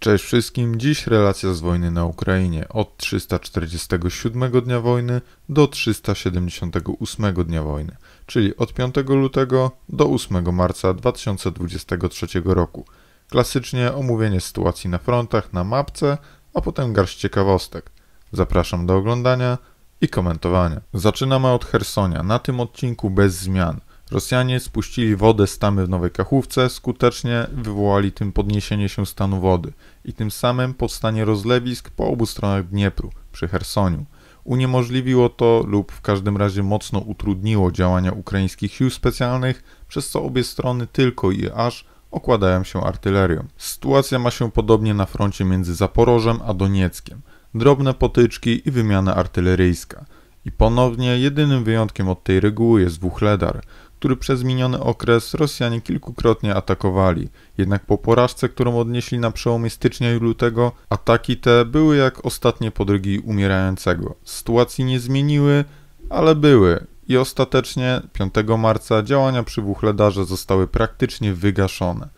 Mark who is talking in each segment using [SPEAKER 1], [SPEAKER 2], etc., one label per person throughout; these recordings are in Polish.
[SPEAKER 1] Cześć wszystkim, dziś relacja z wojny na Ukrainie od 347 dnia wojny do 378 dnia wojny, czyli od 5 lutego do 8 marca 2023 roku. Klasycznie omówienie sytuacji na frontach na mapce, a potem garść ciekawostek. Zapraszam do oglądania i komentowania. Zaczynamy od Hersonia, na tym odcinku bez zmian – Rosjanie spuścili wodę z tamy w Nowej Kachówce, skutecznie wywołali tym podniesienie się stanu wody i tym samym powstanie rozlewisk po obu stronach Dniepru, przy Hersoniu. Uniemożliwiło to lub w każdym razie mocno utrudniło działania ukraińskich sił specjalnych, przez co obie strony tylko i aż okładają się artylerią. Sytuacja ma się podobnie na froncie między Zaporożem a Donieckiem. Drobne potyczki i wymiana artyleryjska. I ponownie jedynym wyjątkiem od tej reguły jest Wuchledar, który przez miniony okres Rosjanie kilkukrotnie atakowali. Jednak po porażce, którą odnieśli na przełomie stycznia i lutego, ataki te były jak ostatnie podrygi umierającego. Sytuacji nie zmieniły, ale były. I ostatecznie 5 marca działania przy Wuchledarze zostały praktycznie wygaszone.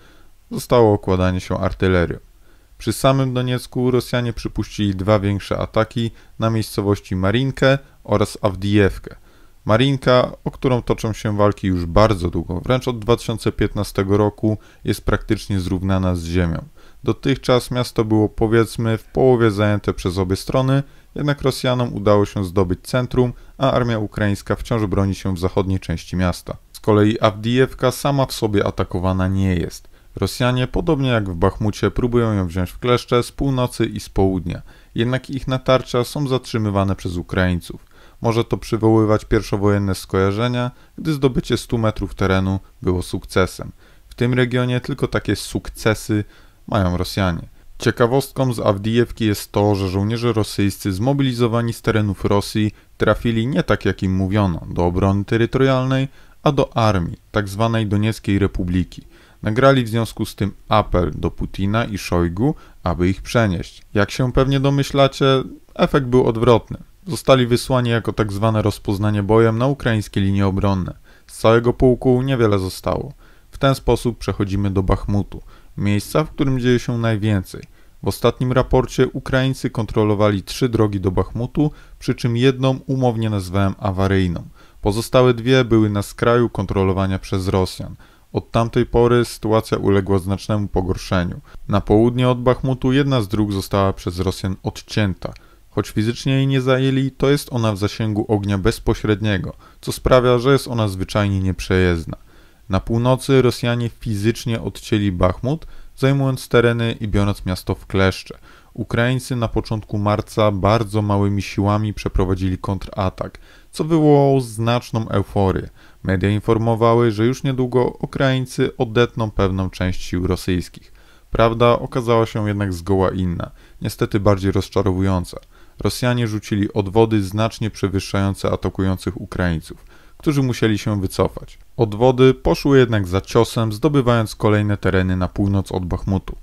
[SPEAKER 1] Zostało okładanie się artylerią. Przy samym Doniecku Rosjanie przypuścili dwa większe ataki na miejscowości Marinkę oraz Awdijewkę. Marinka, o którą toczą się walki już bardzo długo, wręcz od 2015 roku, jest praktycznie zrównana z ziemią. Dotychczas miasto było powiedzmy w połowie zajęte przez obie strony, jednak Rosjanom udało się zdobyć centrum, a armia ukraińska wciąż broni się w zachodniej części miasta. Z kolei Awdijewka sama w sobie atakowana nie jest. Rosjanie, podobnie jak w Bachmucie, próbują ją wziąć w kleszcze z północy i z południa, jednak ich natarcia są zatrzymywane przez Ukraińców. Może to przywoływać pierwszowojenne skojarzenia, gdy zdobycie 100 metrów terenu było sukcesem. W tym regionie tylko takie sukcesy mają Rosjanie. Ciekawostką z Awdijewki jest to, że żołnierze rosyjscy zmobilizowani z terenów Rosji trafili nie tak jak im mówiono, do obrony terytorialnej, a do armii, tzw. Tak Donieckiej Republiki. Nagrali w związku z tym apel do Putina i Szojgu, aby ich przenieść. Jak się pewnie domyślacie, efekt był odwrotny. Zostali wysłani jako tak zwane rozpoznanie bojem na ukraińskie linie obronne. Z całego pułku niewiele zostało. W ten sposób przechodzimy do Bachmutu, miejsca, w którym dzieje się najwięcej. W ostatnim raporcie Ukraińcy kontrolowali trzy drogi do Bachmutu, przy czym jedną umownie nazwałem awaryjną. Pozostałe dwie były na skraju kontrolowania przez Rosjan. Od tamtej pory sytuacja uległa znacznemu pogorszeniu. Na południe od Bachmutu jedna z dróg została przez Rosjan odcięta. Choć fizycznie jej nie zajęli, to jest ona w zasięgu ognia bezpośredniego, co sprawia, że jest ona zwyczajnie nieprzejezdna. Na północy Rosjanie fizycznie odcięli Bachmut, zajmując tereny i biorąc miasto w kleszcze. Ukraińcy na początku marca bardzo małymi siłami przeprowadzili kontratak, co wywołało znaczną euforię. Media informowały, że już niedługo Ukraińcy odetną pewną część sił rosyjskich. Prawda okazała się jednak zgoła inna, niestety bardziej rozczarowująca. Rosjanie rzucili odwody znacznie przewyższające atakujących Ukraińców, którzy musieli się wycofać. Odwody poszły jednak za ciosem, zdobywając kolejne tereny na północ od Bachmutu.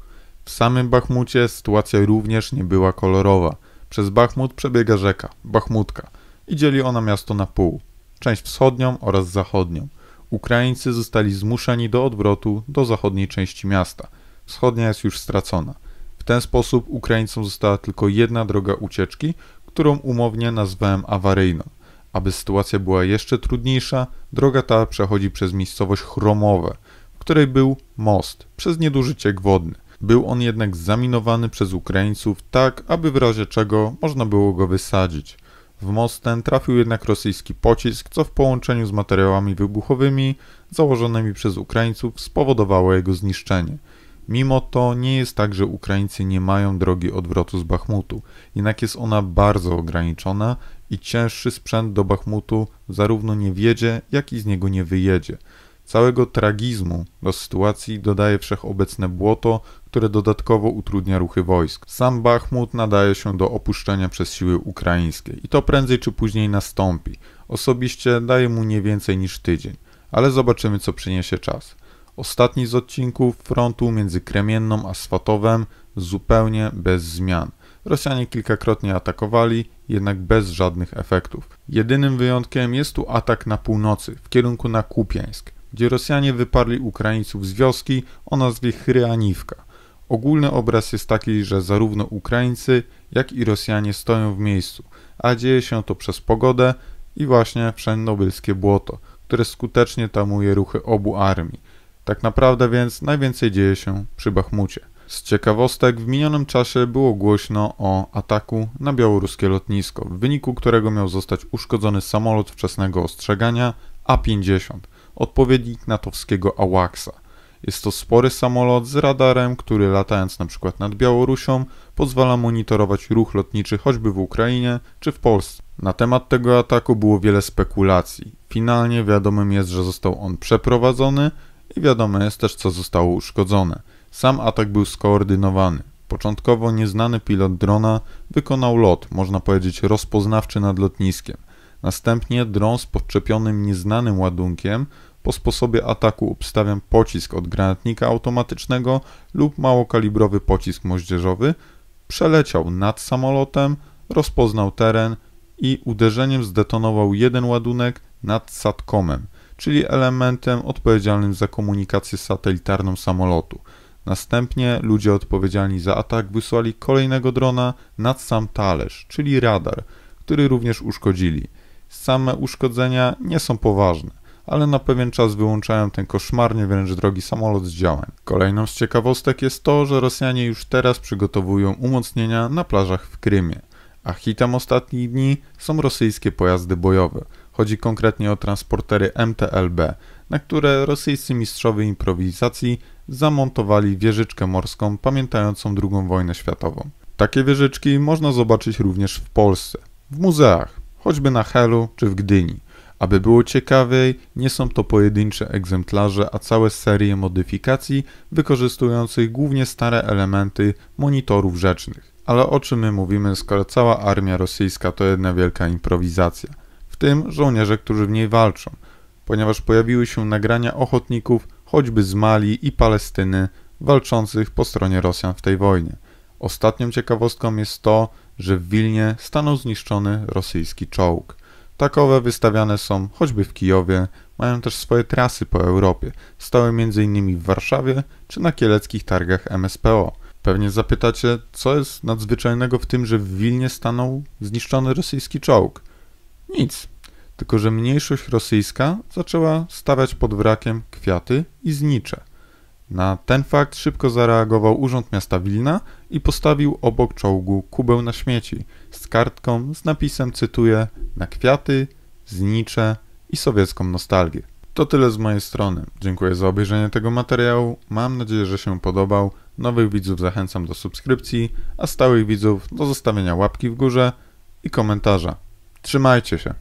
[SPEAKER 1] W samym Bachmucie sytuacja również nie była kolorowa. Przez Bachmut przebiega rzeka, Bachmutka, i dzieli ona miasto na pół, część wschodnią oraz zachodnią. Ukraińcy zostali zmuszeni do odwrotu do zachodniej części miasta. Wschodnia jest już stracona ten sposób Ukraińcom została tylko jedna droga ucieczki, którą umownie nazwałem awaryjną. Aby sytuacja była jeszcze trudniejsza, droga ta przechodzi przez miejscowość Chromowe, w której był most przez nieduży ciek wodny. Był on jednak zaminowany przez Ukraińców tak, aby w razie czego można było go wysadzić. W most ten trafił jednak rosyjski pocisk, co w połączeniu z materiałami wybuchowymi założonymi przez Ukraińców spowodowało jego zniszczenie. Mimo to nie jest tak, że Ukraińcy nie mają drogi odwrotu z Bachmutu, jednak jest ona bardzo ograniczona i cięższy sprzęt do Bachmutu zarówno nie wiedzie, jak i z niego nie wyjedzie. Całego tragizmu do sytuacji dodaje wszechobecne błoto, które dodatkowo utrudnia ruchy wojsk. Sam Bachmut nadaje się do opuszczenia przez siły ukraińskie i to prędzej czy później nastąpi. Osobiście daje mu nie więcej niż tydzień, ale zobaczymy co przyniesie czas. Ostatni z odcinków frontu między Kremienną a Swatowem zupełnie bez zmian. Rosjanie kilkakrotnie atakowali, jednak bez żadnych efektów. Jedynym wyjątkiem jest tu atak na północy, w kierunku na Kupiańsk, gdzie Rosjanie wyparli Ukraińców z wioski o nazwie Chryaniwka. Ogólny obraz jest taki, że zarówno Ukraińcy, jak i Rosjanie stoją w miejscu, a dzieje się to przez pogodę i właśnie wszędobylskie błoto, które skutecznie tamuje ruchy obu armii. Tak naprawdę więc najwięcej dzieje się przy Bachmucie. Z ciekawostek w minionym czasie było głośno o ataku na białoruskie lotnisko, w wyniku którego miał zostać uszkodzony samolot wczesnego ostrzegania A-50, odpowiednik natowskiego AWACS-a. Jest to spory samolot z radarem, który latając przykład nad Białorusią pozwala monitorować ruch lotniczy choćby w Ukrainie czy w Polsce. Na temat tego ataku było wiele spekulacji. Finalnie wiadomym jest, że został on przeprowadzony i wiadomo jest też co zostało uszkodzone. Sam atak był skoordynowany. Początkowo nieznany pilot drona wykonał lot, można powiedzieć rozpoznawczy nad lotniskiem. Następnie dron z podczepionym nieznanym ładunkiem po sposobie ataku obstawiam pocisk od granatnika automatycznego lub małokalibrowy pocisk moździerzowy, przeleciał nad samolotem, rozpoznał teren i uderzeniem zdetonował jeden ładunek nad satkomem, czyli elementem odpowiedzialnym za komunikację satelitarną samolotu. Następnie ludzie odpowiedzialni za atak wysłali kolejnego drona nad sam talerz, czyli radar, który również uszkodzili. Same uszkodzenia nie są poważne, ale na pewien czas wyłączają ten koszmarnie wręcz drogi samolot z działań. Kolejną z ciekawostek jest to, że Rosjanie już teraz przygotowują umocnienia na plażach w Krymie, a hitem ostatnich dni są rosyjskie pojazdy bojowe. Chodzi konkretnie o transportery MTLB, na które rosyjscy mistrzowie improwizacji zamontowali wieżyczkę morską pamiętającą II wojnę światową. Takie wieżyczki można zobaczyć również w Polsce, w muzeach, choćby na Helu czy w Gdyni. Aby było ciekawiej, nie są to pojedyncze egzemplarze, a całe serie modyfikacji wykorzystujących głównie stare elementy monitorów rzecznych. Ale o czym my mówimy, skoro cała armia rosyjska to jedna wielka improwizacja? Tym żołnierze, którzy w niej walczą, ponieważ pojawiły się nagrania ochotników choćby z Mali i Palestyny walczących po stronie Rosjan w tej wojnie. Ostatnią ciekawostką jest to, że w Wilnie stanął zniszczony rosyjski czołg. Takowe wystawiane są choćby w Kijowie, mają też swoje trasy po Europie. Stały m.in. w Warszawie czy na kieleckich targach MSPO. Pewnie zapytacie, co jest nadzwyczajnego w tym, że w Wilnie stanął zniszczony rosyjski czołg? Nic, tylko że mniejszość rosyjska zaczęła stawiać pod wrakiem kwiaty i znicze. Na ten fakt szybko zareagował Urząd Miasta Wilna i postawił obok czołgu kubę na śmieci z kartką z napisem, cytuję, na kwiaty, znicze i sowiecką nostalgię. To tyle z mojej strony. Dziękuję za obejrzenie tego materiału. Mam nadzieję, że się podobał. Nowych widzów zachęcam do subskrypcji, a stałych widzów do zostawienia łapki w górze i komentarza. Trzymajcie się.